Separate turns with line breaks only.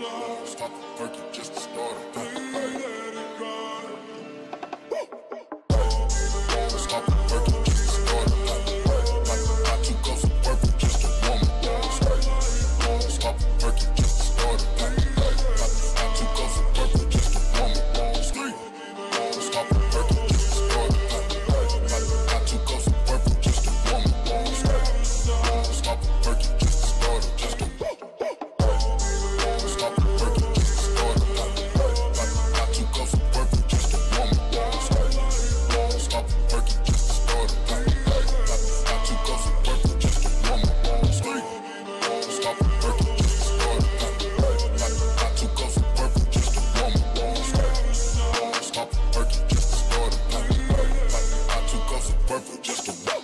love. Stop the working just to start Let's.